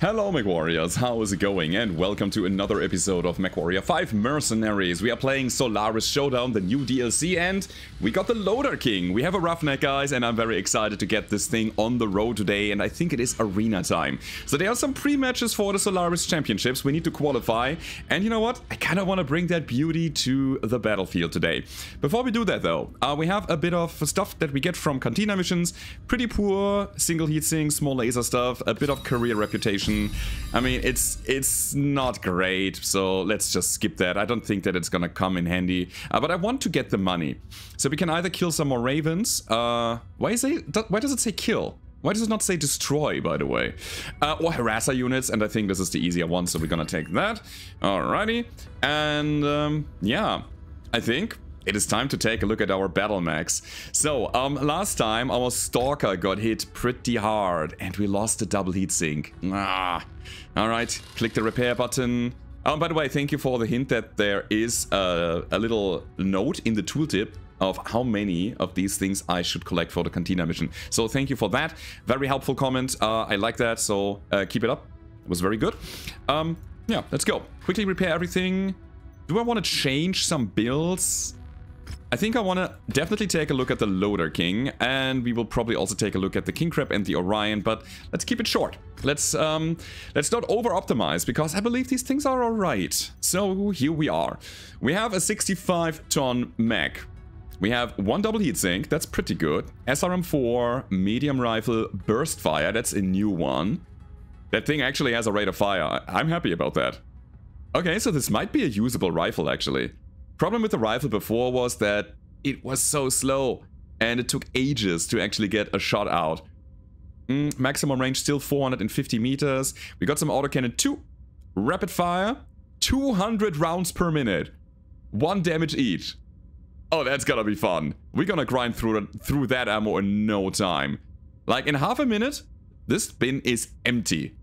Hello MechWarriors, how is it going? And welcome to another episode of MechWarrior 5 Mercenaries. We are playing Solaris Showdown, the new DLC, and we got the Loader King. We have a Roughneck, guys, and I'm very excited to get this thing on the road today, and I think it is arena time. So there are some pre-matches for the Solaris Championships. We need to qualify, and you know what? I kind of want to bring that beauty to the battlefield today. Before we do that, though, uh, we have a bit of stuff that we get from Cantina missions. Pretty poor single heatsink, small laser stuff, a bit of career reputation I mean, it's it's not great, so let's just skip that. I don't think that it's gonna come in handy, uh, but I want to get the money. So we can either kill some more ravens. Uh, why, is it, why does it say kill? Why does it not say destroy, by the way? Uh, or harasser units, and I think this is the easier one, so we're gonna take that. Alrighty. And, um, yeah, I think it is time to take a look at our BattleMechs. So, um, last time our Stalker got hit pretty hard and we lost the double heatsink. Ah. Alright, click the repair button. Oh, by the way, thank you for the hint that there is a, a little note in the tooltip of how many of these things I should collect for the Cantina mission. So thank you for that. Very helpful comment. Uh, I like that, so uh, keep it up. It was very good. Um, yeah, let's go. Quickly repair everything. Do I want to change some builds? I think I want to definitely take a look at the Loader King, and we will probably also take a look at the King Crab and the Orion, but let's keep it short. Let's um, let's not over-optimize, because I believe these things are alright. So here we are. We have a 65-ton mech. We have one double heatsink, that's pretty good. SRM4, medium rifle, burst fire, that's a new one. That thing actually has a rate of fire. I'm happy about that. Okay, so this might be a usable rifle, actually. Problem with the rifle before was that it was so slow and it took ages to actually get a shot out. Mm, maximum range still 450 meters. We got some autocannon 2. Rapid fire. 200 rounds per minute. One damage each. Oh, that's gonna be fun. We're gonna grind through, through that ammo in no time. Like in half a minute, this bin is empty.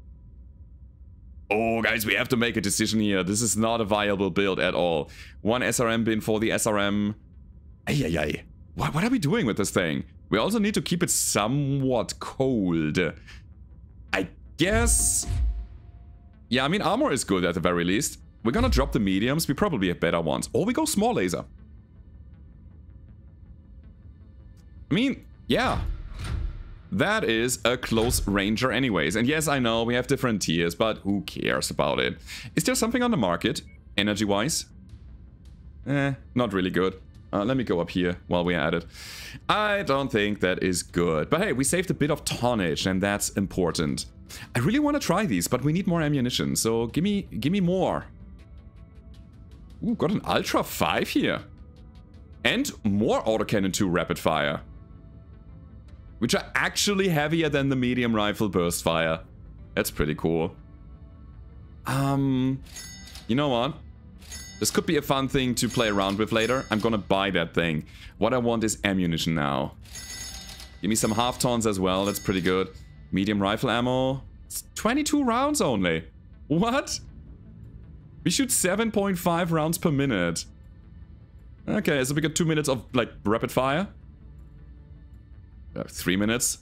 Oh, guys, we have to make a decision here. This is not a viable build at all. One SRM bin for the SRM. Ay, ay, ay. What, what are we doing with this thing? We also need to keep it somewhat cold. I guess... Yeah, I mean, armor is good at the very least. We're gonna drop the mediums. We probably have better ones. Or we go small laser. I mean, yeah, that is a close ranger anyways. And yes, I know we have different tiers, but who cares about it? Is there something on the market, energy-wise? Eh, not really good. Uh, let me go up here while we're at it. I don't think that is good. But hey, we saved a bit of tonnage, and that's important. I really want to try these, but we need more ammunition, so give me, give me more. Ooh, got an Ultra 5 here. And more autocannon 2 rapid fire which are actually heavier than the medium rifle burst fire. That's pretty cool. Um, you know what? This could be a fun thing to play around with later. I'm gonna buy that thing. What I want is ammunition now. Give me some half tons as well. That's pretty good. Medium rifle ammo. It's 22 rounds only. What? We shoot 7.5 rounds per minute. Okay, so we got two minutes of, like, rapid fire. Uh, three minutes?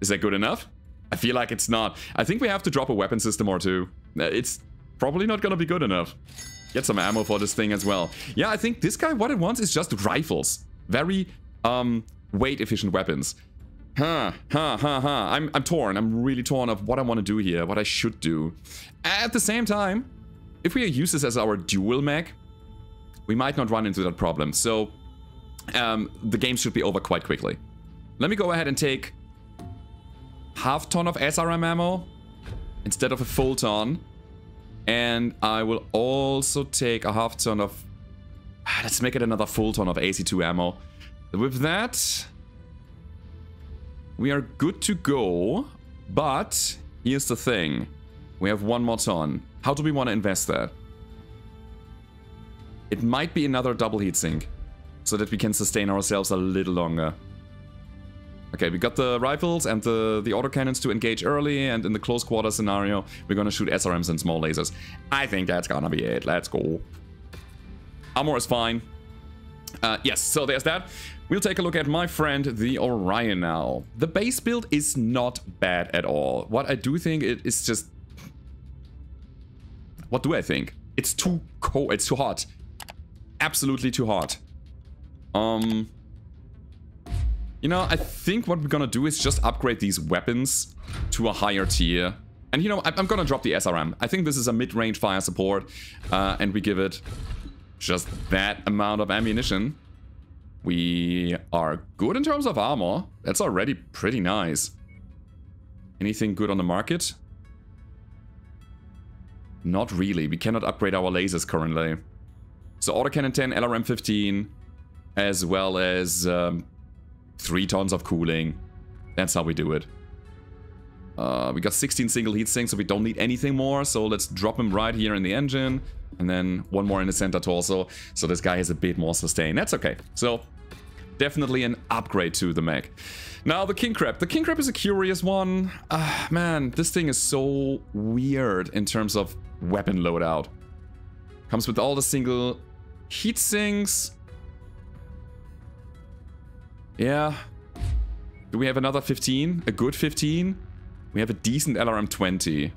Is that good enough? I feel like it's not. I think we have to drop a weapon system or two. Uh, it's probably not gonna be good enough. Get some ammo for this thing as well. Yeah, I think this guy, what it wants is just rifles. Very, um, weight-efficient weapons. Huh, huh, huh, huh. I'm, I'm torn. I'm really torn of what I want to do here, what I should do. At the same time, if we use this as our duel mech, we might not run into that problem. So, um, the game should be over quite quickly. Let me go ahead and take half ton of SRM ammo instead of a full ton. And I will also take a half ton of... Let's make it another full ton of AC2 ammo. With that, we are good to go. But here's the thing. We have one more ton. How do we want to invest that? It might be another double heatsink. So that we can sustain ourselves a little longer. Okay, we got the rifles and the, the autocannons to engage early, and in the close quarter scenario, we're gonna shoot SRMs and small lasers. I think that's gonna be it. Let's go. Armor is fine. Uh, yes, so there's that. We'll take a look at my friend, the Orion now. The base build is not bad at all. What I do think it is just What do I think? It's too cold. It's too hot. Absolutely too hot. Um... You know, I think what we're gonna do is just upgrade these weapons to a higher tier. And you know, I'm gonna drop the SRM. I think this is a mid-range fire support. Uh, and we give it just that amount of ammunition. We are good in terms of armor. That's already pretty nice. Anything good on the market? Not really. We cannot upgrade our lasers currently. So autocannon 10, LRM 15, as well as um, 3 tons of cooling. That's how we do it. Uh, we got 16 single heat sinks, so we don't need anything more. So let's drop him right here in the engine. And then one more in the center torso. So this guy has a bit more sustain. That's okay. So definitely an upgrade to the mech. Now the King Crab. The King Crab is a curious one. Uh, man, this thing is so weird in terms of weapon loadout. Comes with all the single heat sinks. Yeah. Do we have another 15? A good 15? We have a decent LRM 20.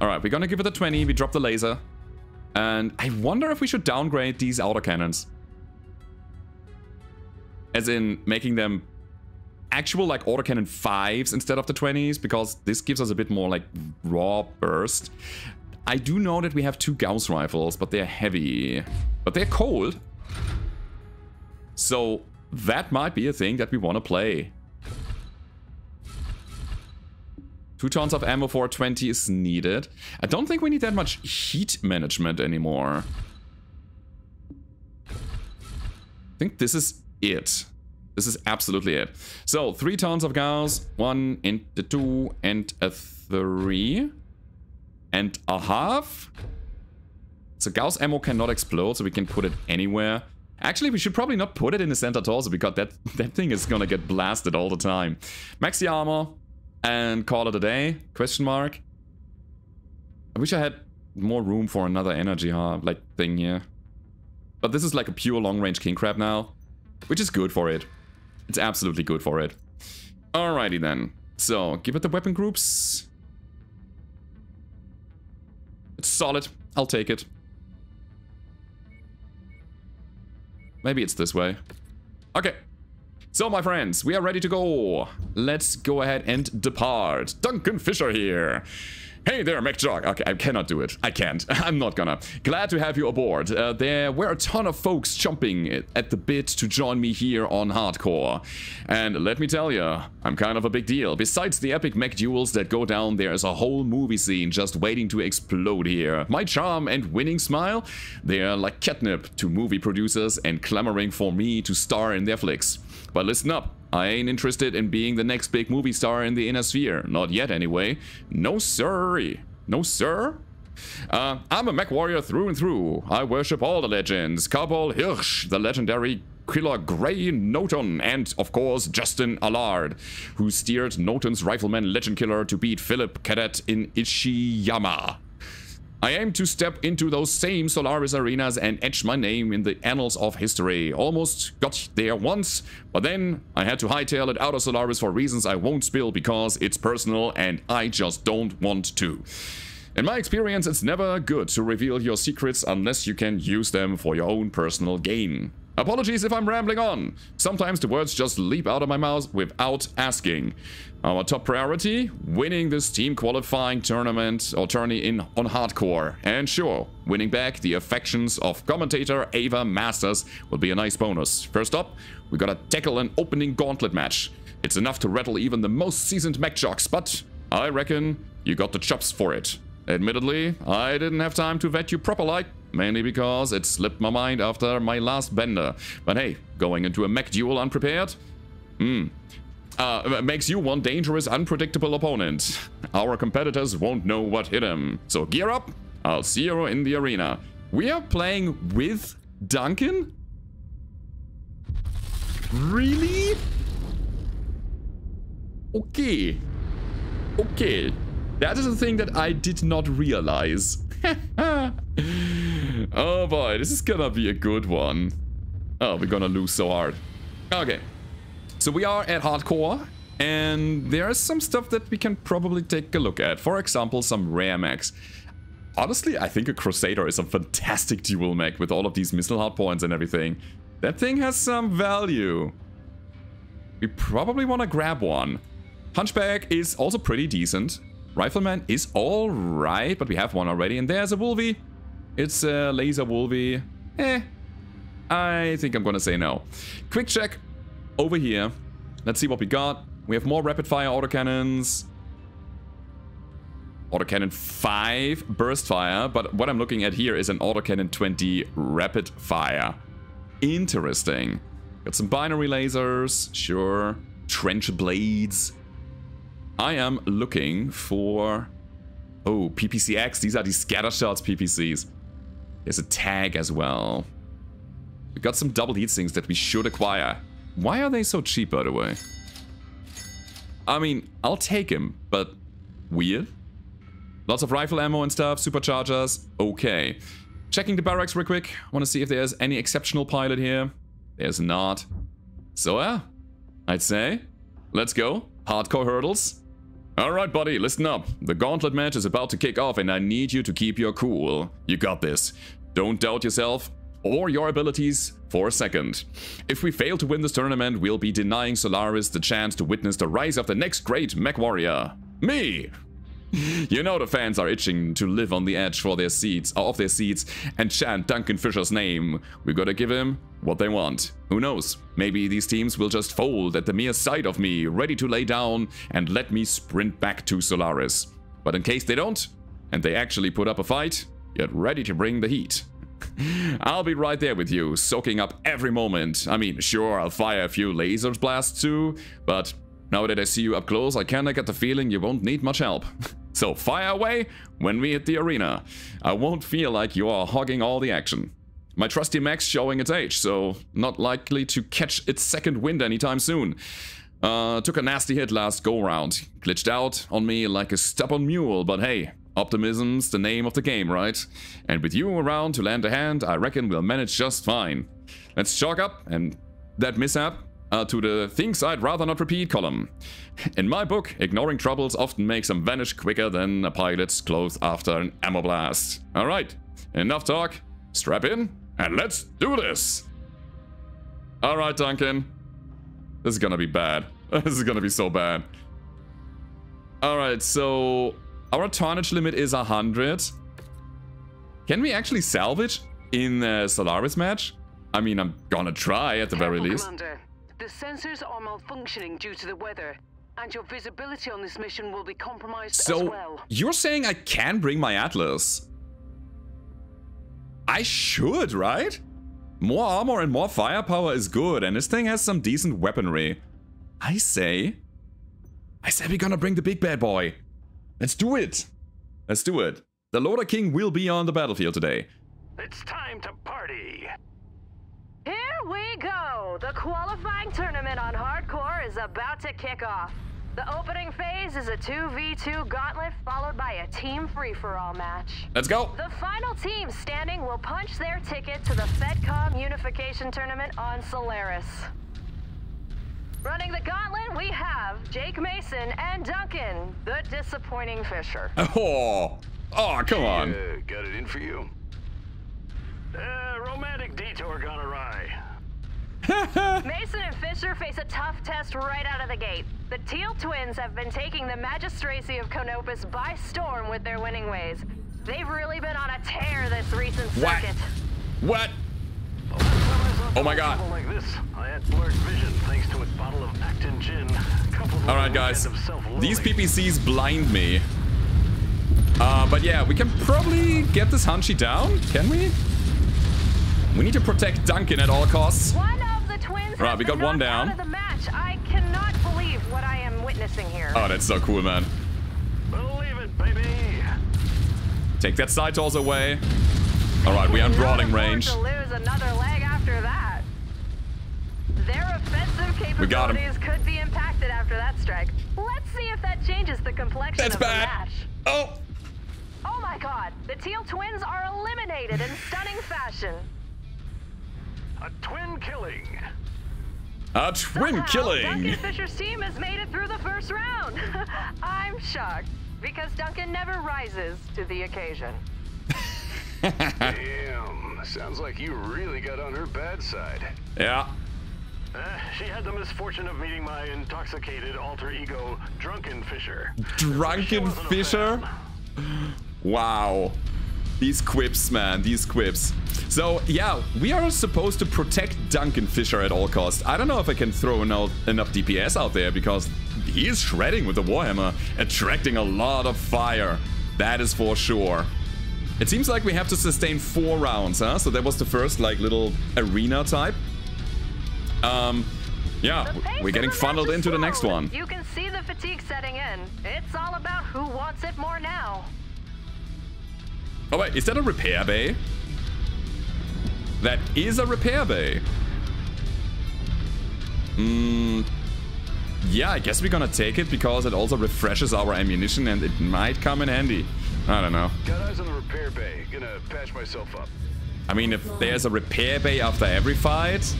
Alright, we're gonna give it a 20. We drop the laser. And I wonder if we should downgrade these autocannons. As in, making them actual like autocannon 5s instead of the 20s, because this gives us a bit more like raw burst. I do know that we have two Gauss rifles, but they're heavy. But they're cold. So that might be a thing that we want to play. Two tons of ammo for 20 is needed. I don't think we need that much heat management anymore. I think this is it. This is absolutely it. So, three tons of Gauss, one and a two and a three and a half. So Gauss ammo cannot explode, so we can put it anywhere. Actually, we should probably not put it in the center torso because that, that thing is gonna get blasted all the time. Maxi armor and call it a day? Question mark. I wish I had more room for another energy huh, like thing here. But this is like a pure long-range king crab now, which is good for it. It's absolutely good for it. Alrighty then. So, give it the weapon groups. It's solid. I'll take it. Maybe it's this way. Okay. So, my friends, we are ready to go. Let's go ahead and depart. Duncan Fisher here. Hey there, MechJock. Okay, I cannot do it. I can't. I'm not gonna. Glad to have you aboard. Uh, there were a ton of folks jumping at the bit to join me here on Hardcore. And let me tell you, I'm kind of a big deal. Besides the epic mech duels that go down, there's a whole movie scene just waiting to explode here. My charm and winning smile, they're like catnip to movie producers and clamoring for me to star in their flicks. But listen up, I ain't interested in being the next big movie star in the inner sphere. Not yet, anyway. No sirree. No sir? Uh, I'm a mech warrior through and through. I worship all the legends. Cabal Hirsch, the legendary killer Gray Noton, and, of course, Justin Allard, who steered Noton's rifleman legend killer to beat Philip Capet in Ishiyama. I aim to step into those same Solaris arenas and etch my name in the annals of history. Almost got there once, but then I had to hightail it out of Solaris for reasons I won't spill because it's personal and I just don't want to. In my experience, it's never good to reveal your secrets unless you can use them for your own personal gain. Apologies if I'm rambling on. Sometimes the words just leap out of my mouth without asking. Our top priority? Winning this team qualifying tournament or tourney in on hardcore. And sure, winning back the affections of commentator Ava Masters will be a nice bonus. First up, we gotta tackle an opening gauntlet match. It's enough to rattle even the most seasoned mech jocks, but I reckon you got the chops for it. Admittedly, I didn't have time to vet you proper like, mainly because it slipped my mind after my last bender. But hey, going into a mech duel unprepared? Hmm. Uh, makes you one dangerous, unpredictable opponent. Our competitors won't know what hit them. So gear up, I'll see you in the arena. We are playing with Duncan? Really? Okay. Okay. That is a thing that I did not realize. oh boy, this is gonna be a good one. Oh, we're gonna lose so hard. Okay. So we are at hardcore, And there's some stuff that we can probably take a look at. For example, some rare mechs. Honestly, I think a Crusader is a fantastic duel mech with all of these missile hardpoints and everything. That thing has some value. We probably want to grab one. Hunchback is also pretty decent. Rifleman is alright, but we have one already. And there's a Wolvie. It's a laser Wolvie. Eh. I think I'm gonna say no. Quick check over here. Let's see what we got. We have more rapid fire autocannons. Autocannon 5 burst fire, but what I'm looking at here is an autocannon 20 rapid fire. Interesting. Got some binary lasers, sure. Trench blades. I am looking for... Oh, PPCX. These are the scatter shots PPCs. There's a tag as well. We got some double heat sinks that we should acquire. Why are they so cheap, by the way? I mean, I'll take him, but weird. Lots of rifle ammo and stuff, superchargers, okay. Checking the barracks real quick. Want to see if there's any exceptional pilot here. There's not. So yeah, I'd say, let's go. Hardcore hurdles. Alright buddy, listen up. The gauntlet match is about to kick off and I need you to keep your cool. You got this. Don't doubt yourself or your abilities for a second. If we fail to win this tournament, we'll be denying Solaris the chance to witness the rise of the next great mech warrior. Me! you know the fans are itching to live on the edge for their seats, uh, of their seats and chant Duncan Fisher's name. We gotta give him what they want. Who knows? Maybe these teams will just fold at the mere sight of me, ready to lay down and let me sprint back to Solaris. But in case they don't, and they actually put up a fight, get ready to bring the heat. I'll be right there with you, soaking up every moment. I mean, sure, I'll fire a few lasers blasts too, but now that I see you up close, I kinda get the feeling you won't need much help. so fire away when we hit the arena. I won't feel like you are hogging all the action. My trusty mech's showing its age, so not likely to catch its second wind anytime soon. Uh, took a nasty hit last go-round. Glitched out on me like a stubborn mule, but hey, Optimism's the name of the game, right? And with you around to lend a hand, I reckon we'll manage just fine. Let's chalk up and that mishap uh, to the things I'd rather not repeat column. In my book, ignoring troubles often makes them vanish quicker than a pilot's clothes after an ammo blast. Alright, enough talk, strap in, and let's do this! Alright, Duncan. This is gonna be bad. this is gonna be so bad. Alright, so our tonnage limit is 100. Can we actually salvage in the Solaris match? I mean, I'm gonna try at the Careful, very least. Commander. The sensors are malfunctioning due to the weather, and your visibility on this mission will be compromised so, as well. you're saying I can bring my Atlas? I should, right? More armor and more firepower is good, and this thing has some decent weaponry. I say... I say we're gonna bring the big bad boy. Let's do it! Let's do it. The Loader King will be on the battlefield today. It's time to party! Here we go! The qualifying tournament on Hardcore is about to kick off. The opening phase is a 2v2 gauntlet followed by a team free-for-all match. Let's go! The final team standing will punch their ticket to the FedCom Unification Tournament on Solaris. Running the gauntlet, we have Jake Mason and Duncan, the disappointing Fisher. Oh, oh, come on. Uh, got it in for you. Uh, romantic detour gone awry. Mason and Fisher face a tough test right out of the gate. The Teal twins have been taking the magistracy of Canopus by storm with their winning ways. They've really been on a tear this recent what? circuit. What? Oh my god. Like this, I had blurred vision thanks to a bottle of Acton gin. Alright guys, these PPCs blind me. Uh, but yeah, we can probably get this Hunchy down, can we? We need to protect Duncan at all costs. One of the twins right, we got one down. Out of the match. I cannot believe what I am witnessing here. Oh, that's so cool, man. Believe it, baby. Take that side toss away. All right, we are in brawling range. To lose another leg after that. Their offensive capabilities could be impacted after that strike. Let's see if that changes the complexion That's of bad. the match. Oh. Oh my god, the Teal twins are eliminated in stunning fashion. A twin killing. A twin Somehow, killing. Duncan Fisher's team has made it through the first round. I'm shocked because Duncan never rises to the occasion. Damn. Sounds like you really got on her bad side. Yeah. Uh, she had the misfortune of meeting my intoxicated alter ego, Drunken Fisher. Drunken Fisher? Wow. These quips, man, these quips. So, yeah, we are supposed to protect Duncan Fisher at all costs. I don't know if I can throw enough, enough DPS out there because he is shredding with the Warhammer, attracting a lot of fire. That is for sure. It seems like we have to sustain four rounds, huh? So that was the first, like, little arena type. Um, yeah, we're getting funneled into the next one. You can see the fatigue setting in. It's all about who wants it more now. Oh wait, is that a repair bay? That is a repair bay. Hmm. Yeah, I guess we're gonna take it because it also refreshes our ammunition and it might come in handy. I don't know. Got eyes on the repair bay. Gonna patch myself up. I mean, if there's a repair bay after every fight,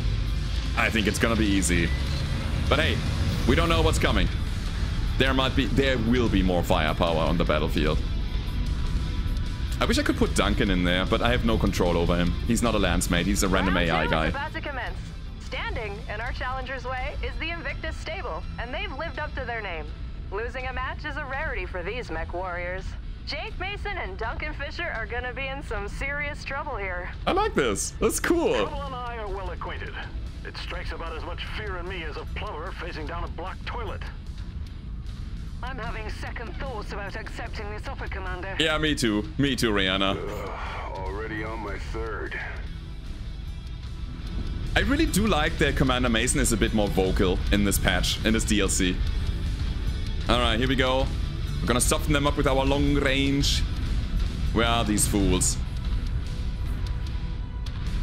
I think it's gonna be easy. But hey, we don't know what's coming. There might be, there will be more firepower on the battlefield. I wish I could put Duncan in there, but I have no control over him. He's not a lance mate, he's a random Round AI guy. about to commence. Standing in our challenger's way is the Invictus stable, and they've lived up to their name. Losing a match is a rarity for these mech warriors. Jake Mason and Duncan Fisher are gonna be in some serious trouble here. I like this. That's cool. Trouble and I are well acquainted. It strikes about as much fear in me as a plumber facing down a blocked toilet. I'm having second thoughts about accepting this offer, Commander. Yeah, me too. Me too, Rihanna. Already on my third. I really do like that Commander Mason is a bit more vocal in this patch, in this DLC. Alright, here we go. We're gonna soften them up with our long range. Where are these fools?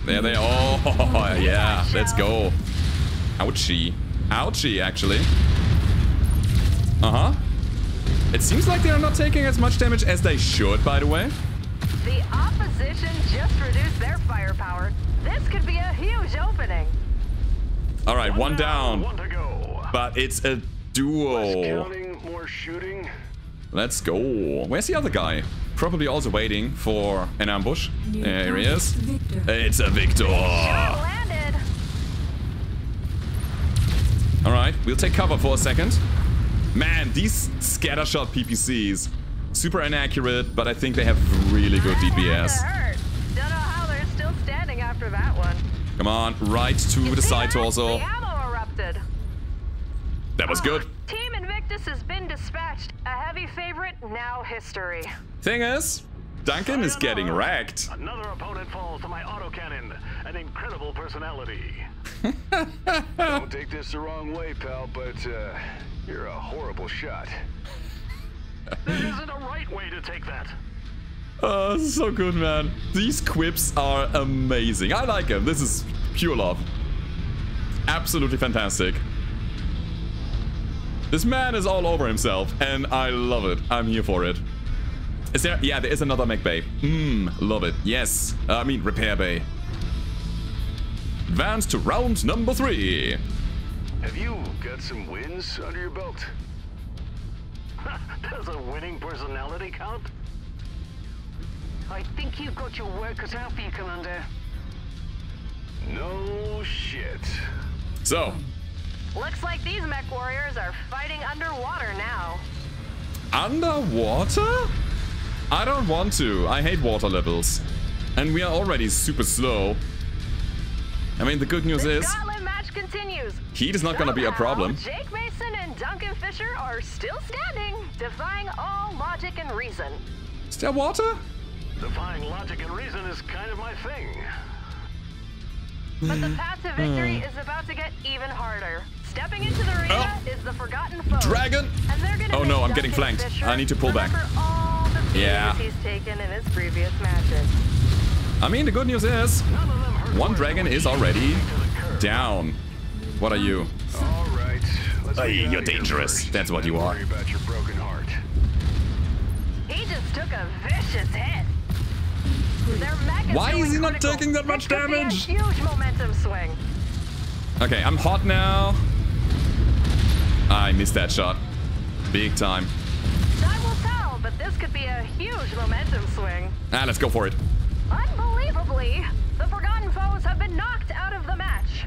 There they are. Oh, yeah, let's go. Ouchie. Ouchie, actually. Uh-huh. It seems like they're not taking as much damage as they should, by the way. The opposition just reduced their firepower. This could be a huge opening. Alright, one down. One to go. But it's a Less duo. counting, more shooting. Let's go. Where's the other guy? Probably also waiting for an ambush. There he is. Victor. It's a Victor. Landed. Alright, we'll take cover for a second. Man, these scattershot PPCs. Super inaccurate, but I think they have really good That DPS. Don't know how they're still standing after that one. Come on, right to the side that? torso. The ammo erupted. That was good. Team Invictus has been dispatched. A heavy favorite, now history. Thing is, Duncan is getting wrecked. Another opponent falls to my autocannon. An incredible personality. Don't take this the wrong way, pal, but uh, you're a horrible shot. There isn't a right way to take that. Oh, this is so good, man. These quips are amazing. I like them. This is pure love. Absolutely fantastic. This man is all over himself, and I love it. I'm here for it. Is there? Yeah, there is another mech bay. Mmm, love it. Yes. Uh, I mean, repair bay. Advance to round number three. Have you got some wins under your belt? Does a winning personality count? I think you've got your work cut out for you, Commander. No shit. So, Looks like these mech warriors are fighting underwater now. Underwater? I don't want to. I hate water levels. And we are already super slow. I mean, the good news The is gauntlet match continues. heat is not gonna be a problem. Jake Mason and Duncan Fisher are still standing, defying all logic and reason. Is there water? Defying logic and reason is kind of my thing. But the path to victory hmm. is about to get even harder. Stepping into the arena oh. is the forgotten foe. Dragon! And they're gonna Oh no, I'm getting flanked. Fisher I need to pull back. remember all the Yeah. he's taken in his previous matches. I mean, the good news is None of them hurt one dragon is already she to the curb. down. What are you? All right. Let's Hey, you're dangerous. first, That's what you are. About your broken heart. He just took a vicious hit. Their Why is he not critical. taking that much This could be a damage? huge momentum swing. Okay, I'm hot now. I missed that shot. Big time. Time will tell, but this could be a huge momentum swing. Ah, let's go for it. Unbelievably, the Forgotten Foes have been knocked out of the match.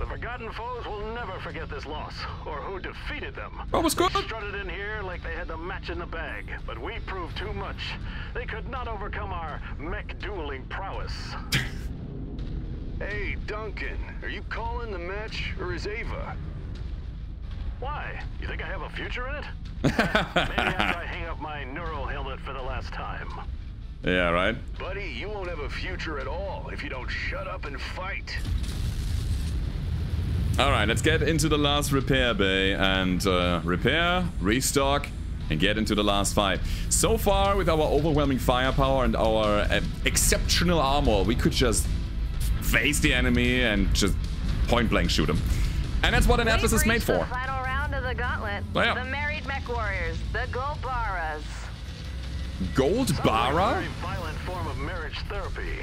The Forgotten Foes will never forget this loss, or who defeated them. That was good. They strutted in here like they had the match in the bag, but we proved too much. They could not overcome our mech dueling prowess. Hey, Duncan, are you calling the match, or is Ava? Why? You think I have a future in it? Maybe after I hang up my neural helmet for the last time. Yeah, right? Buddy, you won't have a future at all if you don't shut up and fight. Alright, let's get into the last repair bay and uh, repair, restock, and get into the last fight. So far, with our overwhelming firepower and our uh, exceptional armor, we could just face the enemy and just point blank shoot him. And that's what an Atlas is made for. The final round of the gauntlet. Oh, yeah. The married mech warriors, the Golbaras. Gold Sounds like a Bara? violent form of marriage therapy.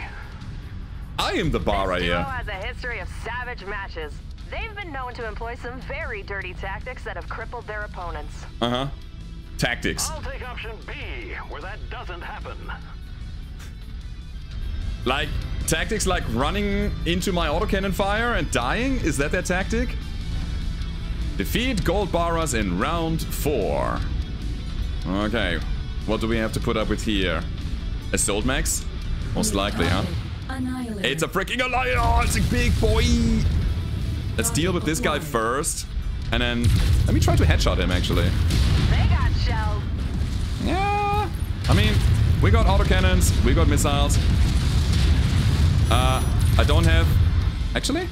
I am the Bara here. has a history of savage matches. They've been known to employ some very dirty tactics that have crippled their opponents. Uh-huh. Tactics. I'll take option B, where that doesn't happen. Like, tactics like running into my autocannon fire and dying? Is that their tactic? Defeat Gold Baras in round four. Okay, what do we have to put up with here? Assault mechs? Most likely, huh? Annihilated. It's a freaking alliance! It's a big boy! Let's deal with this guy first. And then, let me try to headshot him, actually. They got shelled. Yeah. I mean, we got autocannons, we got missiles. Uh, I don't have... Actually?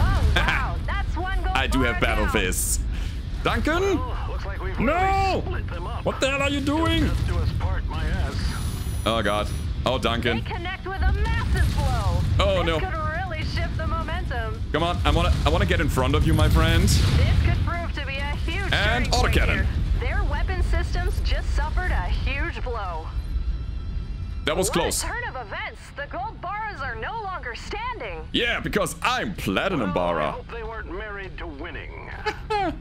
Oh, wow. That's one gold I do have battle down. fists. Duncan? Oh, looks like we've No! split them up. What the hell are you doing? Just us part, my ass. Oh god. Oh, They Duncan. connect with a massive blow. Oh, this no. could really shift the momentum. Come on, I wanna I wanna get in front of you, my friend. This could prove to be a huge And turning point autocannon. Their weapon systems just suffered a huge blow. That was what close. a turn of events. The gold bars are no longer standing. Yeah, because I'm Platinum Well, I hope they weren't married to winning.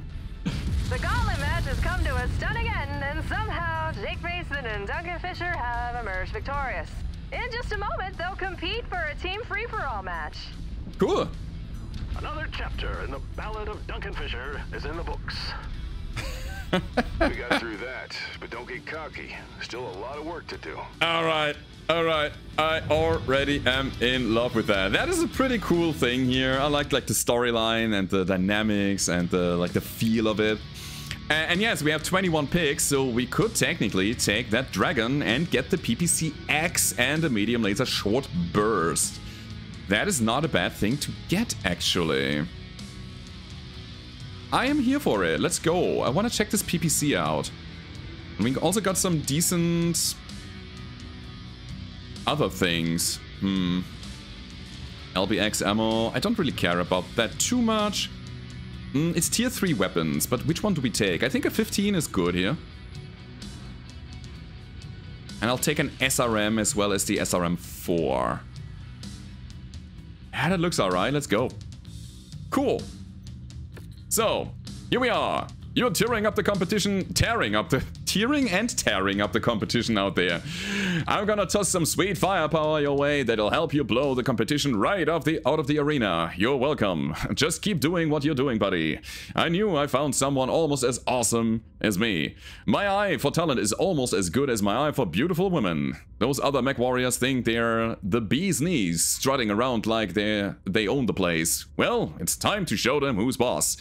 The gauntlet match has come to a stunning end, and somehow Jake Mason and Duncan Fisher have emerged victorious. In just a moment, they'll compete for a team free-for-all match. Cool. Another chapter in the Ballad of Duncan Fisher is in the books. We got through that, but don't get cocky. Still a lot of work to do. Alright, alright. I already am in love with that. That is a pretty cool thing here. I like like the storyline and the dynamics and the like the feel of it. A- And yes, we have 21 picks, so we could technically take that dragon and get the PPC X and a medium laser short burst. That is not a bad thing to get, actually. I am here for it. Let's go. I want to check this PPC out. And we also got some decent other things. Hmm. LBX ammo. I don't really care about that too much. Mm, it's tier 3 weapons, but which one do we take? I think a 15 is good here. And I'll take an SRM as well as the SRM4. Yeah, that looks alright. Let's go. Cool. So, here we are. You're tearing up the competition, tearing up the tearing and tearing up the competition out there. I'm gonna toss some sweet firepower your way that'll help you blow the competition right off the out of the arena. You're welcome. Just keep doing what you're doing, buddy. I knew I found someone almost as awesome as me. My eye for talent is almost as good as my eye for beautiful women. Those other mech warriors think they're the bee's knees, strutting around like they they own the place. Well, it's time to show them who's boss.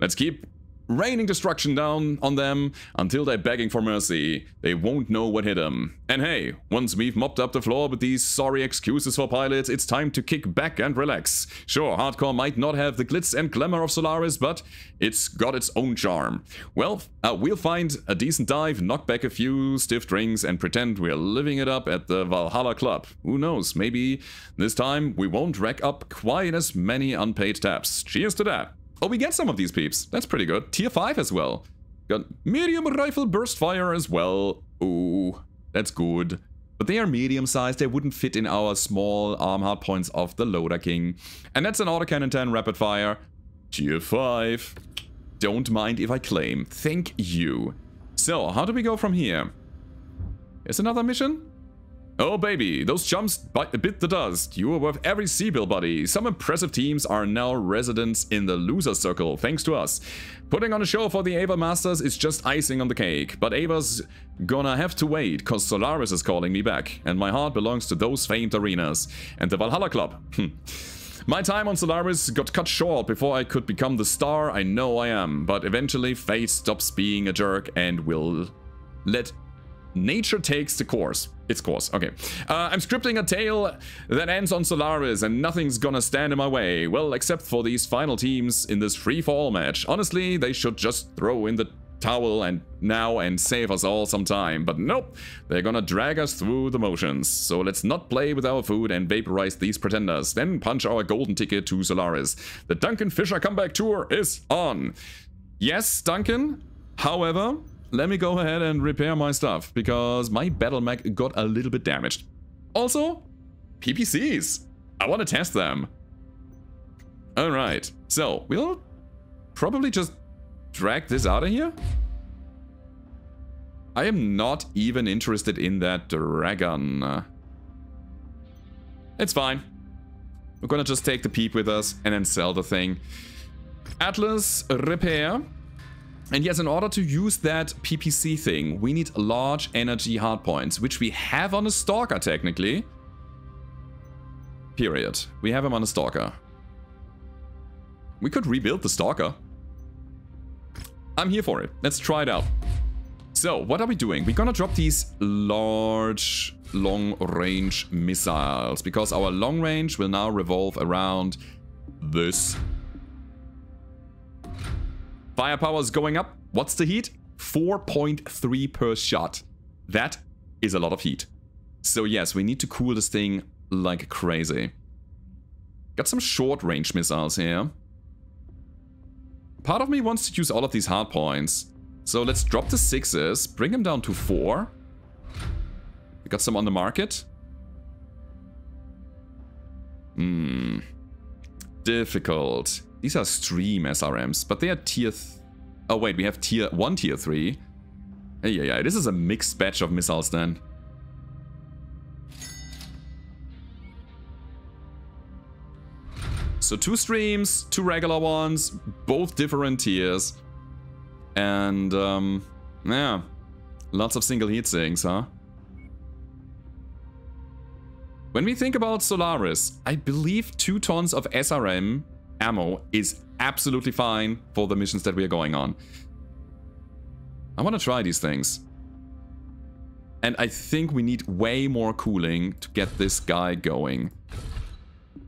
Let's keep raining destruction down on them until they're begging for mercy. They won't know what hit them. And hey, once we've mopped up the floor with these sorry excuses for pilots, it's time to kick back and relax. Sure, hardcore might not have the glitz and glamour of Solaris, but it's got its own charm. Well, uh, we'll find a decent dive, knock back a few stiff drinks, and pretend we're living it up at the Valhalla Club. Who knows, maybe this time we won't rack up quite as many unpaid taps. Cheers to that. Oh, we get some of these peeps. That's pretty good. Tier 5 as well. Got medium rifle burst fire as well. Ooh, that's good. But they are medium sized, they wouldn't fit in our small arm hard points of the Loader King. And that's an autocannon 10 rapid fire. Tier 5. Don't mind if I claim. Thank you. So, how do we go from here? Is another mission? Oh baby, those chumps bit the dust. You are worth every C-bill, buddy. Some impressive teams are now residents in the loser circle, thanks to us. Putting on a show for the Ava Masters is just icing on the cake, but Ava's gonna have to wait, cause Solaris is calling me back, and my heart belongs to those famed arenas. And the Valhalla Club. Hmm. My time on Solaris got cut short before I could become the star I know I am, but eventually fate stops being a jerk and will let nature takes the course. Its course, okay. Uh, I'm scripting a tale that ends on Solaris and nothing's gonna stand in my way. Well, except for these final teams in this free-fall match. Honestly, they should just throw in the towel and now and save us all some time. But nope, they're gonna drag us through the motions. So let's not play with our food and vaporize these pretenders, then punch our golden ticket to Solaris. The Duncan Fisher comeback tour is on. Yes, Duncan. However, let me go ahead and repair my stuff, because my battle mech got a little bit damaged. Also, PPCs. I want to test them. Alright, so we'll probably just drag this out of here. I am not even interested in that dragon. It's fine. We're gonna just take the peep with us and then sell the thing. Atlas, repair. And yes, in order to use that PPC thing, we need large energy hardpoints, which we have on a Stalker, technically. Period. We have him on a Stalker. We could rebuild the Stalker. I'm here for it. Let's try it out. So, what are we doing? We're gonna drop these large, long-range missiles, because our long range will now revolve around this Firepower is going up. What's the heat? 4.3 per shot. That is a lot of heat. So yes, we need to cool this thing like crazy. Got some short range missiles here. Part of me wants to use all of these hard points. So let's drop the sixes, bring them down to four. We got some on the market. Hmm. Difficult. These are Streak SRMs, but they are tier... oh wait, we have tier 1 tier 3. Yeah, yeah, yeah, this is a mixed batch of missiles then. So two streams, two regular ones, both different tiers. And, um, yeah, lots of single heat sinks, huh? When we think about Solaris, I believe two tons of SRM ammo is absolutely fine for the missions that we are going on. I want to try these things. And I think we need way more cooling to get this guy going.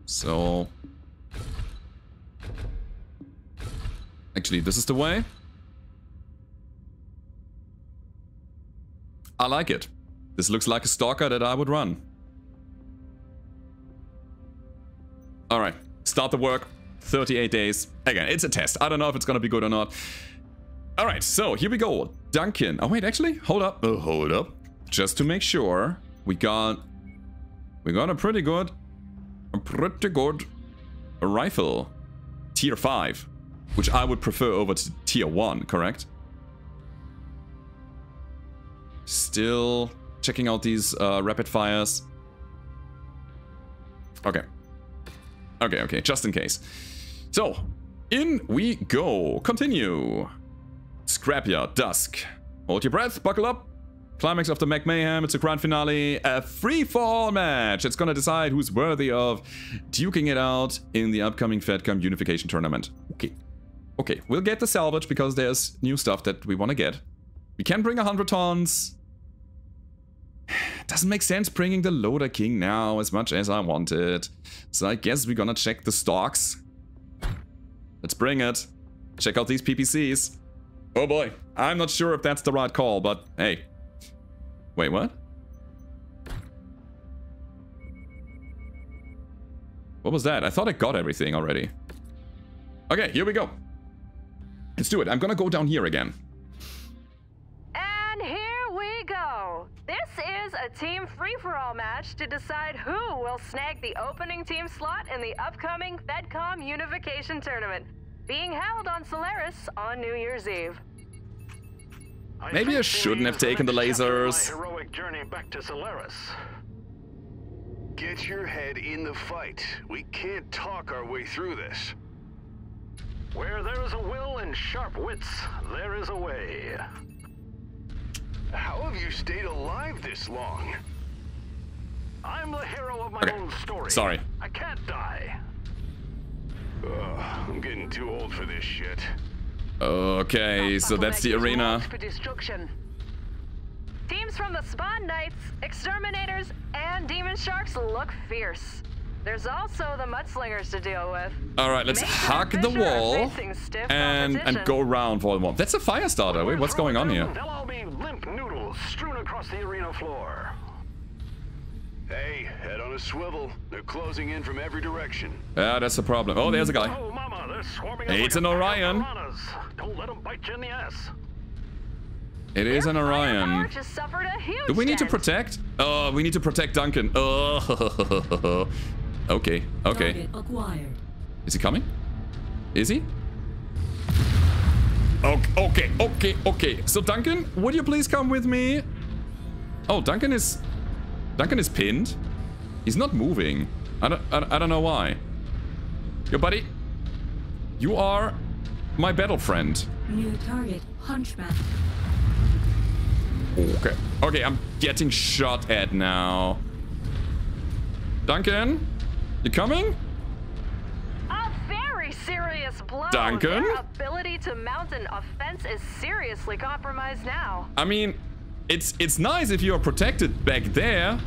So... Actually, this is the way. I like it. This looks like a stalker that I would run. Alright, start the work. 38 days. Again, it's a test. I don't know if it's gonna be good or not. Alright, so here we go. Duncan. Oh wait, actually, hold up. Oh, hold up. Just to make sure, we got... We got a pretty good... A pretty good rifle. Tier 5. Which I would prefer over to tier 1, correct? Still checking out these uh, rapid fires. Okay. Okay, okay, just in case. So, in we go. Continue. Scrapyard, Dusk. Hold your breath, buckle up. Climax of the Mech Mayhem, it's a grand finale, a free-fall match. It's gonna decide who's worthy of duking it out in the upcoming FedCom Unification Tournament. Okay. Okay, we'll get the salvage because there's new stuff that we want to get. We can bring 100 tons. Doesn't make sense bringing the Loader King now as much as I wanted. So I guess we're gonna check the stocks. Let's bring it. Check out these PPCs. Oh boy, I'm not sure if that's the right call, but hey. Wait, what? What was that? I thought I got everything already. Okay, here we go. Let's do it. I'm gonna go down here again. And here we go. This is a team free-for-all match to decide who will snag the opening team slot in the upcoming FedCom Unification Tournament, being held on Solaris on New Year's Eve. Maybe I shouldn't have taken the lasers. heroic journey back to Solaris. Get your head in the fight. We can't talk our way through this. Where there is a will and sharp wits, there is a way. How have you stayed alive this long? I'm the hero of my Okay, own story. sorry. I can't die. Ugh, I'm getting too old for this shit. Okay, so that's the arena. For destruction. Teams from the Spawn Knights, Exterminators, and Demon Sharks look fierce. There's also the Mudslingers to deal with. All right, let's Mason hug and the wall and and go around for the wall. That's a fire starter. Wait, what's going on here? They'll all be limp noodles strewn across the arena floor. Hey, head on a swivel. They're closing in from every direction. Yeah, that's the problem. Oh, there's a guy. Oh, mama, they're swarming Hey, it's like an a pack of Orion. Don't let them bite you in the ass. It is an Orion. just suffered a huge Do we need to protect? Oh, we need to protect Duncan. Oh, okay, okay. Is he coming? Is he? Okay, okay, okay, okay. So Duncan, would you please come with me? Oh, Duncan is... Duncan is pinned. He's not moving. I don't, I, don't- I don't know why. Yo, buddy. You are my battle friend. New target, Hunchback. Okay. Okay, I'm getting shot at now. Duncan? You coming? A very serious blow. Duncan? Their ability to mount an offense is seriously compromised now. I mean, it's it's nice if you're protected back there,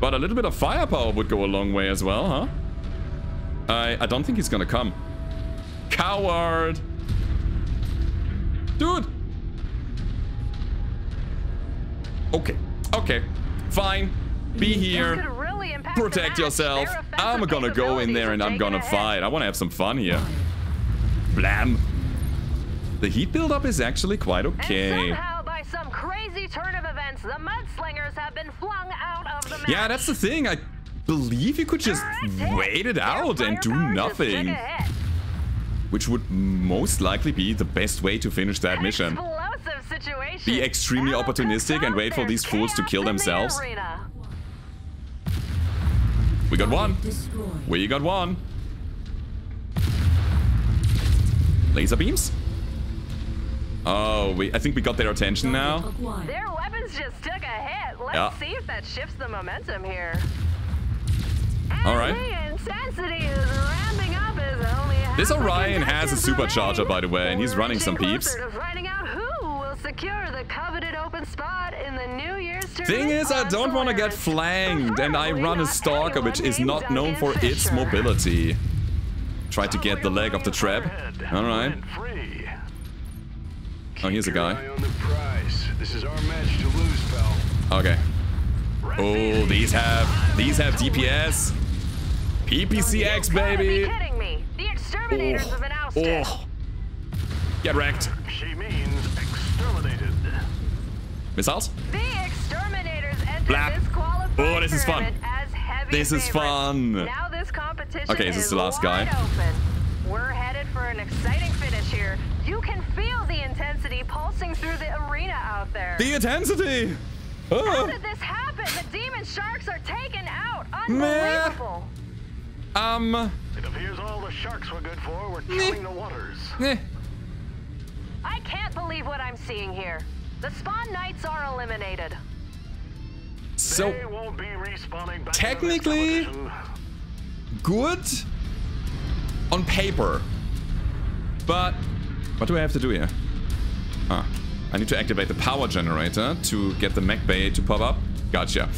but a little bit of firepower would go a long way as well, huh? I I don't think he's gonna come. Coward! Dude! Okay, okay, fine. Be here. Could really impact the Protect yourself. I'm gonna go in there and I'm gonna fight. I wanna have some fun here. Blam. The heat buildup is actually quite okay. And somehow, by some crazy turn of events, the Mudslingers have been flung out of the match. Yeah, that's the thing. I believe you could just Correct wait it out and do firepower just took nothing, which would most likely be the best way to finish that mission. Be extremely opportunistic and wait for these fools to kill themselves. arena. We got one. We got one. Laser beams? Oh, we, I think we got their attention now. Their weapons just took a hit. Let's Yeah. see if that shifts the momentum here. All And right. The intensity is ramping up as only This Orion has a supercharger, by the way, and he's running some peeps. Secure the coveted open spot in the New Year's. Thing is, I don't want to get flanked, and I run a stalker which is not known for its mobility. Try to get the leg of the trap. Alright. Oh, here's a guy. eye on the prize. This is our match to lose, pal. Okay. Oh, these have these have DPS. PPCX, You gotta be baby. kidding me. The exterminators oh. have been ousted. Oh. Get wrecked. Missiles? The exterminators entered Blap. this Oh, this is fun. as heavy This is fun. Now this competition Okay, is this the last guy? Open. We're headed for an exciting finish here. You can feel the intensity pulsing through the arena out there. The intensity. How Oh. did this happen? The demon sharks are taken out. Meh. Unbelievable. Um. It appears all the sharks were good for were killing the waters. eh. I can't believe what I'm seeing here. The spawn knights are eliminated. So they won't be respawning back Technically- into this competition. good on paper, but what do I have to do here? Ah, I need to activate the power generator to get the mech bay to pop up. Gotcha.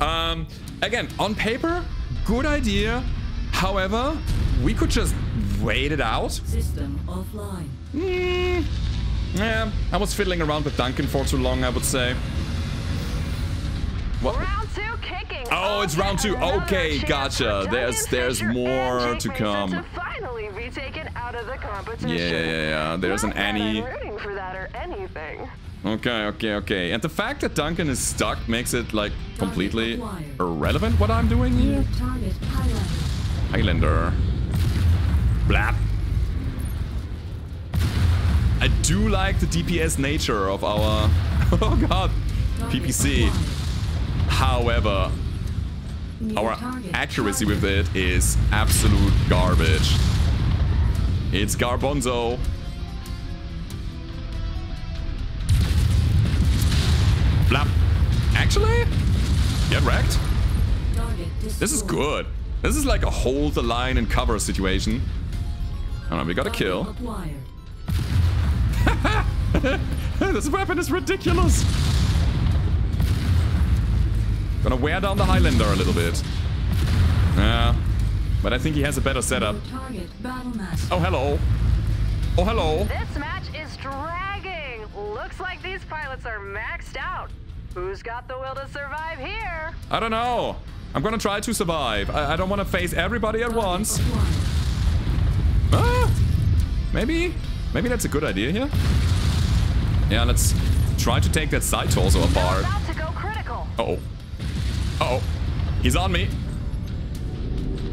Um, again, on paper, good idea. However, we could just wait it out. System offline. Hmm. Yeah, I was fiddling around with Duncan for too long, I would say. What? Round two kicking. Oh, it's round two. Okay, gotcha. There's- there's more to come. To finally be taken out of the competition. Yeah, yeah, yeah. There's an Annie. Rooting for that or anything. Okay, okay, okay. And the fact that Duncan is stuck makes it, like, completely irrelevant what I'm doing here. New target highlighted. Highlander. Blap. I do like the DPS nature of our... Oh god. PPC. However, our accuracy with it is absolute garbage. It's Garbonzo. Blap. Actually? Get wrecked? This is good. This is like a hold the line and cover situation. Oh Alright, we got a kill. Acquired. this weapon is ridiculous. Gonna wear down the Highlander a little bit. Yeah. But I think he has a better setup. New target battle master. Oh, hello. Oh, hello. This match is dragging. Looks like these pilots are maxed out. Who's got the will to survive here? I don't know. I'm gonna try to survive. I, I don't want to face everybody at once. Ah, maybe, maybe that's a good idea here. Yeah, let's try to take that side torso apart. about to go critical. Uh oh. Uh oh. He's on me.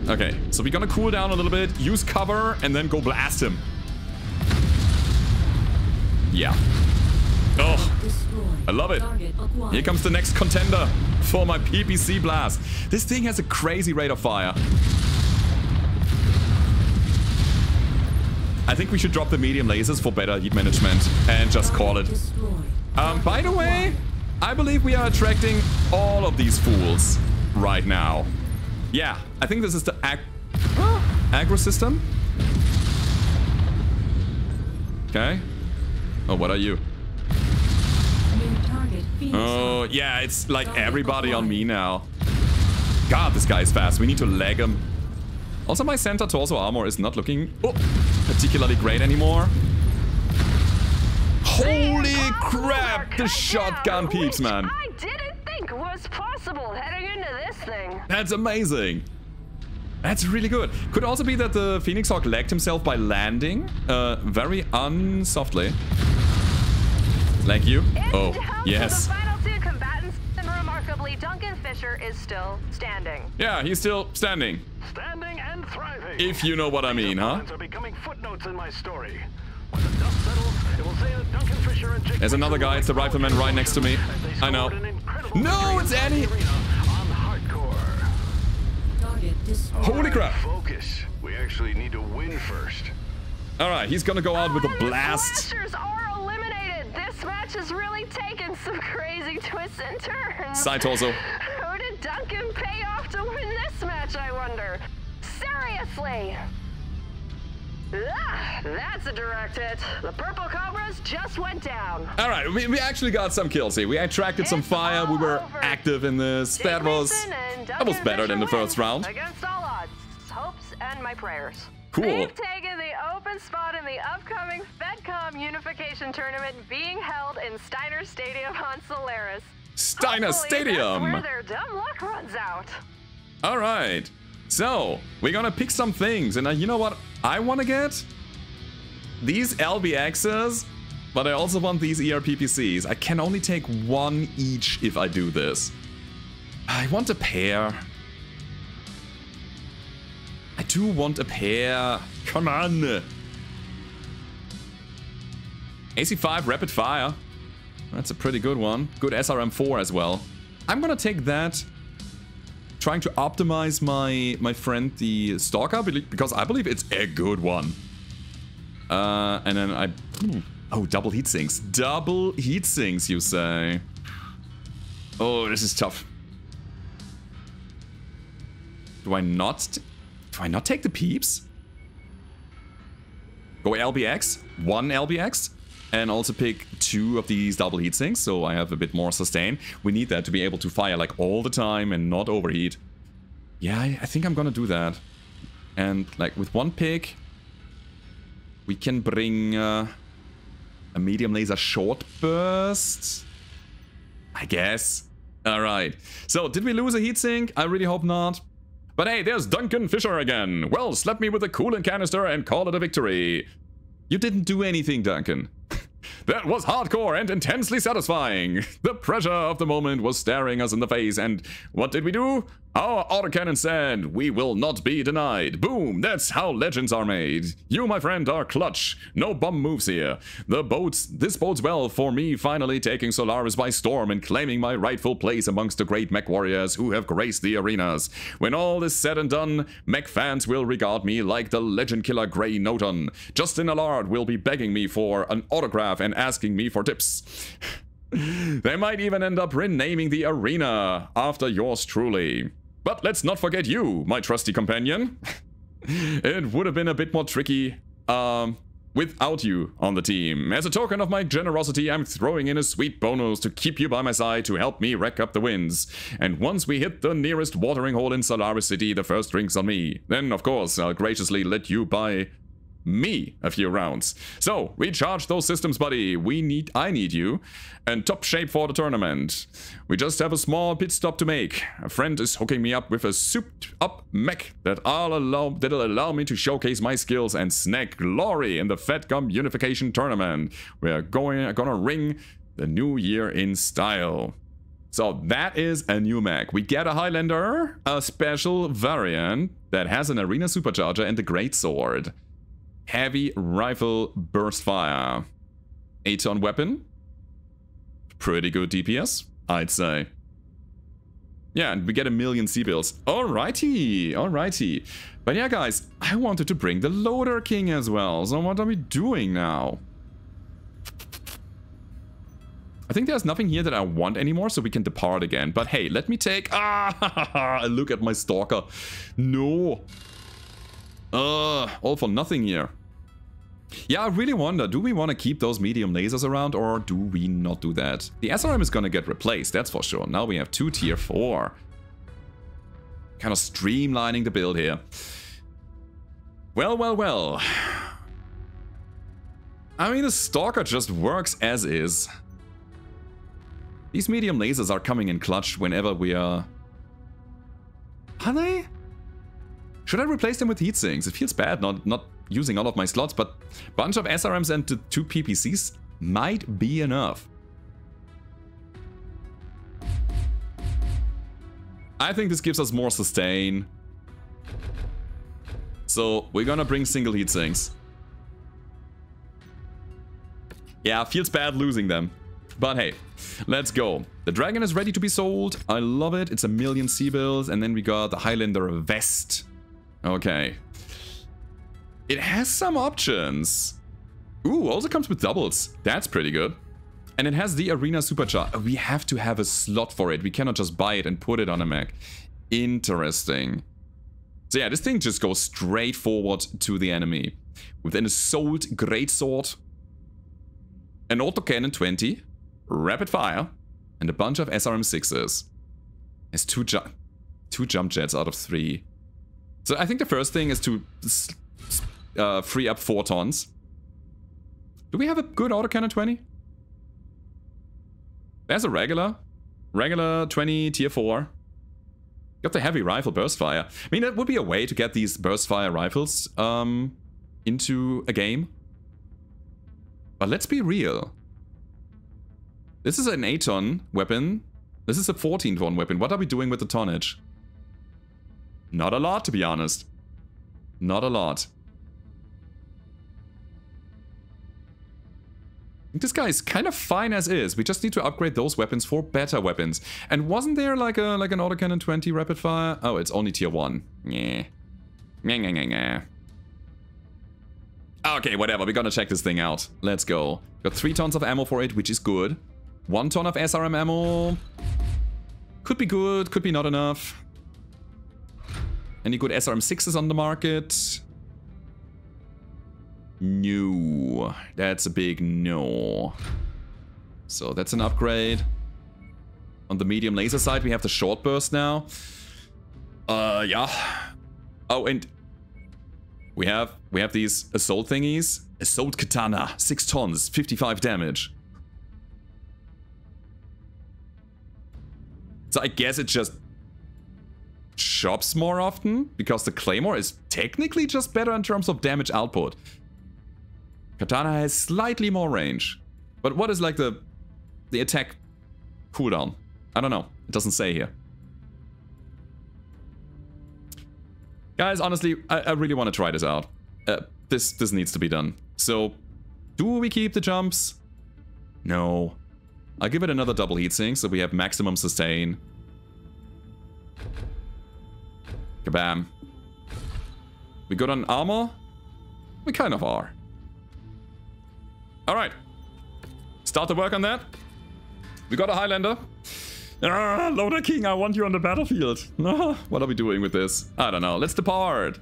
Okay, so we're gonna cool down a little bit, use cover, and then go blast him. Yeah. Oh, I love it. Here comes the next contender for my PPC blast. This thing has a crazy rate of fire. I think we should drop the medium lasers for better heat management and just call it. Um, by the way, I believe we are attracting all of these fools right now. Yeah, I think this is the ag huh? aggro system. Okay. Oh, what are you? Oh, yeah, it's like everybody on me now. God, this guy is fast. We need to lag him. Also, my center torso armor is not looking oh, particularly great anymore. Holy crap! The shotgun peeps, man. I didn't think was possible heading into this thing. That's amazing. That's really good. Could also be that the Phoenix Hawk lagged himself by landing uh, very unsoftly. Like you? Oh, yes. the final two combatants, and remarkably, Duncan Fisher is still standing. Yeah, he's still standing. Standing and thriving. If you know what I mean, huh? Opponents are becoming footnotes in my story. When the dust settles, it will say that Duncan Fisher and Jake There's another guy, it's the rifleman right next to me. I know. scored an incredible No, it's in Annie. the arena On hardcore. Target destroyed. Holy crap. Focus. We actually need to win first. Alright, he's gonna go out with a blast. Slashers are eliminated. This match has really taken some crazy twists and turns. Side torso. Who did Duncan pay off to win this match, I wonder? Seriously! Ah, that's a direct hit. The Purple Cobras just went down. Alright, we, we actually got some kills here. We attracted some fire. We were over. active in this. That was that was better than the first round. Against all odds, hopes, and my prayers. Cool. They've taken the open spot in the upcoming FedCom Unification Tournament being held in Steiner Stadium on Solaris. Steiner Hopefully Stadium. Where their dumb luck runs out. All right. So, we're gonna pick some things. And uh, you know what I want to get? These LBXs, but I also want these ERPPCs. I can only take one each if I do this. I want a pair. I do want a pair. Come on. AC5 Rapid Fire. That's a pretty good one. Good SRM4 as well. I'm gonna take that trying to optimize my my friend the Stalker because I believe it's a good one. Uh, and then I... hmm. Oh, double heat sinks. Double heat sinks, you say? Oh, this is tough. Do I not... do I not take the peeps? Go LBX, one LBX, and also pick two of these double heat sinks, so I have a bit more sustain. We need that to be able to fire like all the time and not overheat. Yeah, I, I think I'm gonna do that. And like with one pick, we can bring uh, a medium laser short burst. I guess. All right. So did we lose a heatsink? I really hope not. But hey, there's Duncan Fisher again. Well, slap me with a coolant canister and call it a victory. You didn't do anything, Duncan. That was hardcore and intensely satisfying. The pressure of the moment was staring us in the face, and what did we do? Our autocannon said, we will not be denied. Boom, that's how legends are made. You, my friend, are clutch. No bum moves here. The boats, this bodes well for me finally taking Solaris by storm and claiming my rightful place amongst the great mech warriors who have graced the arenas. When all is said and done, mech fans will regard me like the legend killer Gray Noton. Justin Allard will be begging me for an autograph and asking me for tips. They might even end up renaming the arena after yours truly. But let's not forget you, my trusty companion. it would have been a bit more tricky um, without you on the team. As a token of my generosity, I'm throwing in a sweet bonus to keep you by my side to help me rack up the wins. And once we hit the nearest watering hole in Solaris City, the first drink's on me. Then, of course, I'll graciously let you buy me a few rounds. So, recharge those systems, buddy. We need, I need you. And top shape for the tournament. We just have a small pit stop to make. A friend is hooking me up with a souped up mech that I'll allow, that'll allow me to showcase my skills and snag glory in the FedCom Unification Tournament. We're going, gonna ring the new year in style. So that is a new mech. We get a Highlander, a special variant that has an arena supercharger and a great sword. Heavy rifle burst fire. 8 ton weapon. Pretty good DPS, I'd say. Yeah, and we get a million C-bills. Alrighty, alrighty. But yeah, guys, I wanted to bring the Loader King as well. So what are we doing now? I think there's nothing here that I want anymore, so we can depart again. But hey, let me take... Ah, look at my Stalker. No. Uh, all for nothing here. Yeah, I really wonder, do we want to keep those medium lasers around or do we not do that? The SRM is gonna get replaced, that's for sure. Now we have two tier 4. Kind of streamlining the build here. Well, well, well. I mean, the Stalker just works as is. These medium lasers are coming in clutch whenever we are... Are they? Should I replace them with heat sinks? It feels bad not, not using all of my slots, but bunch of SRMs and two PPCs might be enough. I think this gives us more sustain. So we're gonna bring single heat sinks. Yeah, feels bad losing them. But hey, let's go. The dragon is ready to be sold. I love it. It's a million C-bills. And then we got the Highlander vest. Okay. It has some options. Ooh, also comes with doubles. That's pretty good. And it has the Arena Supercharger. We have to have a slot for it. We cannot just buy it and put it on a mech. Interesting. So yeah, this thing just goes straight forward to the enemy. With an Assault Greatsword, an Autocannon 20, Rapid Fire, and a bunch of SRM-6s. Has two, ju two jump jets out of three. So I think the first thing is to uh, free up four tons. Do we have a good autocannon 20? There's a regular. Regular 20 tier 4. Got the heavy rifle burst fire. I mean, that would be a way to get these burst fire rifles um, into a game. But let's be real. This is an 8 ton weapon. This is a 14 ton weapon. What are we doing with the tonnage? Not a lot, to be honest. Not a lot. This guy is kind of fine as is. We just need to upgrade those weapons for better weapons. And wasn't there like a like an autocannon 20 rapid fire? Oh, it's only tier 1. Yeah. Okay, whatever. We're gonna check this thing out. Let's go. Got 3 tons of ammo for it, which is good. 1 ton of SRM ammo. Could be good, could be not enough. Any good SRM 6s on the market? No. That's a big no. So that's an upgrade. On the medium laser side, we have the short burst now. Uh, yeah. Oh, and we have we have these assault thingies. Assault katana, six tons, 55 damage. So I guess it just chops more often because the claymore is technically just better in terms of damage output. Katana has slightly more range. But what is like the the attack cooldown? I don't know. It doesn't say here. Guys, honestly, I, I really want to try this out. Uh, this this needs to be done. So, do we keep the jumps? No. I give it another double heatsink so we have maximum sustain. Kabam. We good on armor? We kind of are. Alright. Start to work on that. We got a Highlander. Ah, Loader King, I want you on the battlefield. What are we doing with this? I don't know. Let's depart.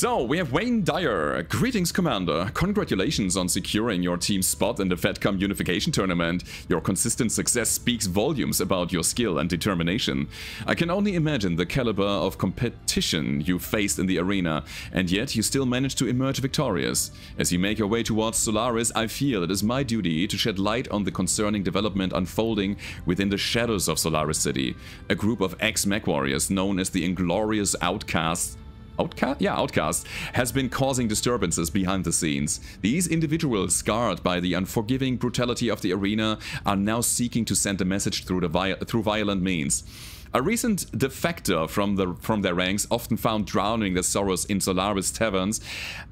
So, we have Wayne Dyer. Greetings, Commander. Congratulations on securing your team's spot in the FedCom Unification Tournament. Your consistent success speaks volumes about your skill and determination. I can only imagine the caliber of competition you faced in the arena, and yet you still managed to emerge victorious. As you make your way towards Solaris, I feel it is my duty to shed light on the concerning development unfolding within the shadows of Solaris City. A group of ex-mech warriors known as the Inglorious Outcasts Outcast? Yeah, Outcast has been causing disturbances behind the scenes. These individuals, scarred by the unforgiving brutality of the arena, are now seeking to send a message through, the vi through violent means. A recent defector from the from their ranks, often found drowning their sorrows in Solaris taverns,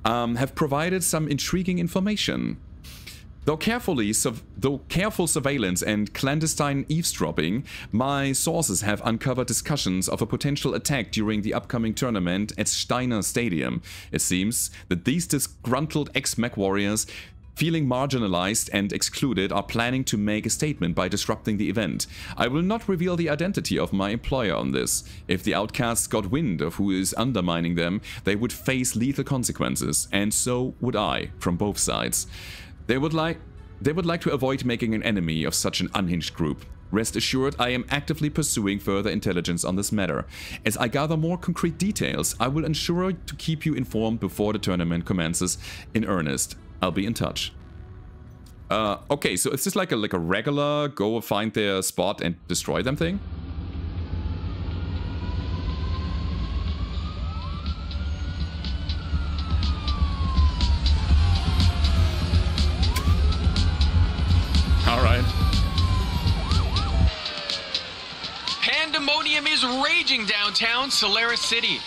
um, have provided some intriguing information. Though carefully, though careful surveillance and clandestine eavesdropping, my sources have uncovered discussions of a potential attack during the upcoming tournament at Steiner Stadium. It seems that these disgruntled ex-mech warriors feeling marginalized and excluded are planning to make a statement by disrupting the event. I will not reveal the identity of my employer on this. If the outcasts got wind of who is undermining them, they would face lethal consequences, and so would I, from both sides. They would like they would like to avoid making an enemy of such an unhinged group. Rest assured, I am actively pursuing further intelligence on this matter. As I gather more concrete details, I will ensure to keep you informed before the tournament commences in earnest. I'll be in touch. Uh, okay, so is this like a like a regular go find their spot and destroy them thing? Downtown Solaris City.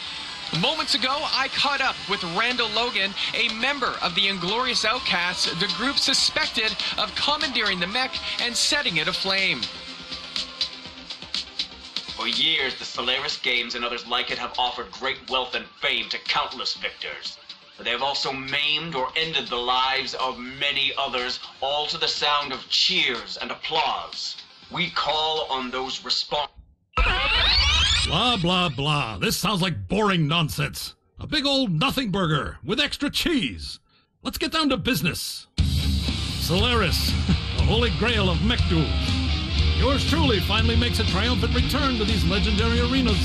Moments ago, I caught up with Randall Logan, a member of the Inglorious Outcasts, the group suspected of commandeering the mech and setting it aflame. For years, the Solaris Games and others like it have offered great wealth and fame to countless victors. But they have also maimed or ended the lives of many others, all to the sound of cheers and applause. We call on those responsible. Blah, blah, blah. This sounds like boring nonsense. A big old nothing burger with extra cheese. Let's get down to business. Solaris, the holy grail of mech duels. Yours truly finally makes a triumphant return to these legendary arenas.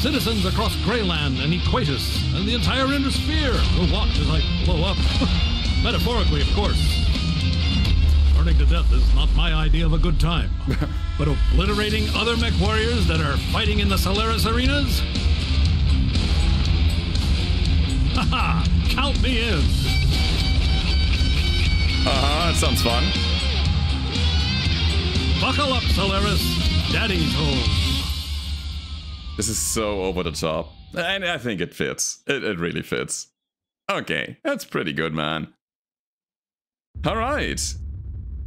Citizens across Greyland and Equatus and the entire Inner Sphere will watch as I blow up. Metaphorically, of course. Burning to death is not my idea of a good time. but obliterating other mech warriors that are fighting in the Solaris arenas? Haha, count me in. Uh-huh, that sounds fun. Buckle up, Solaris. Daddy's home. This is so over the top. And I think it fits. It, it really fits. Okay, that's pretty good, man. Alright.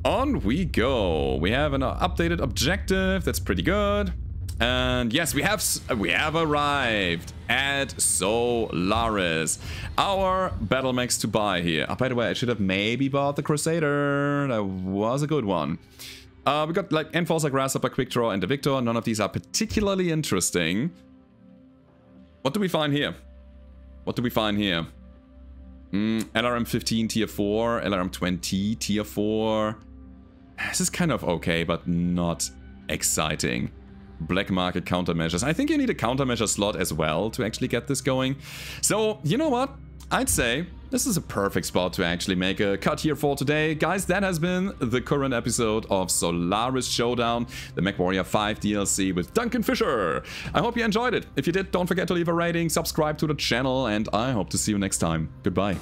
On we go. We have an updated objective. That's pretty good. And yes, we have we have arrived at Solaris. Our battle mechs to buy here. Oh, by the way, I should have maybe bought the Crusader. That was a good one. Uh, we got like Enforcer, Grasshopper, Quick Draw, and the Victor. None of these are particularly interesting. What do we find here? What do we find here? Mm, LRM 15 tier 4, LRM 20 tier 4. This is kind of okay, but not exciting. Black market countermeasures. I think you need a countermeasure slot as well to actually get this going. So, you know what? I'd say this is a perfect spot to actually make a cut here for today. Guys, that has been the current episode of Solaris Showdown, the MechWarrior 5 DLC with Duncan Fisher. I hope you enjoyed it. If you did, don't forget to leave a rating, subscribe to the channel, and I hope to see you next time. Goodbye.